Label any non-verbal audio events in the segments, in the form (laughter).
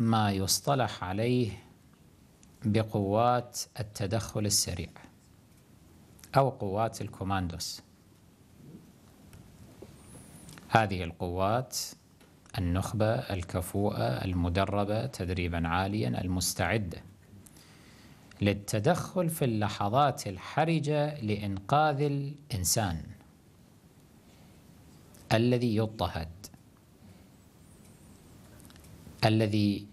ما يصطلح عليه بقوات التدخل السريع أو قوات الكوماندوس هذه القوات النخبة الكفوءة المدربة تدريبا عاليا المستعدة للتدخل في اللحظات الحرجة لإنقاذ الإنسان الذي يضطهد الذي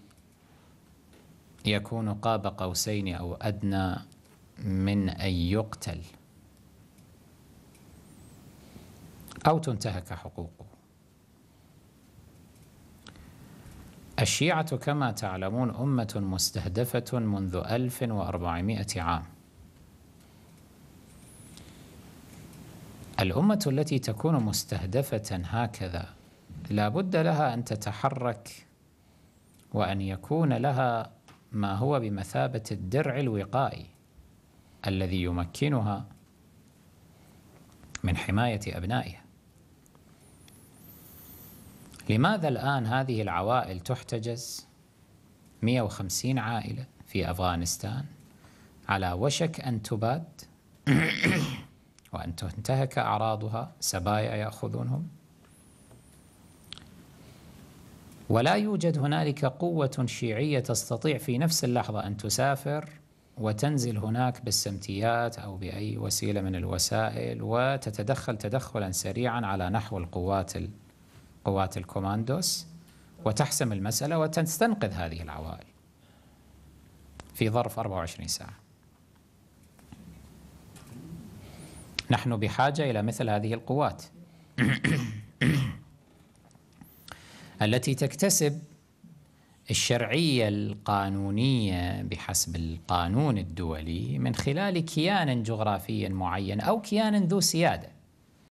يكون قاب قوسين أو أدنى من أن يقتل. أو تنتهك حقوقه. الشيعة كما تعلمون أمة مستهدفة منذ 1400 عام. الأمة التي تكون مستهدفة هكذا لا بد لها أن تتحرك وأن يكون لها ما هو بمثابة الدرع الوقائي الذي يمكنها من حماية أبنائها؟ لماذا الآن هذه العوائل تحتجز؟ 150 عائلة في أفغانستان. على وشك أن تباد؟ (coughs) وأن تنتهك أعراضها؟ سبايا يأخذونهم؟ ولا يوجد هنالك قوة شيعية تستطيع في نفس اللحظة أن تسافر وتنزل هناك بالسمتيات أو بأي وسيلة من الوسائل وتتدخل تدخلا سريعا على نحو القوات قوات الكوماندوس وتحسم المسألة وتستنقذ هذه العوائل في ظرف 24 ساعة. نحن بحاجة إلى مثل هذه القوات. التي تكتسب الشرعية القانونية بحسب القانون الدولي من خلال كيان جغرافي معين أو كيان ذو سيادة.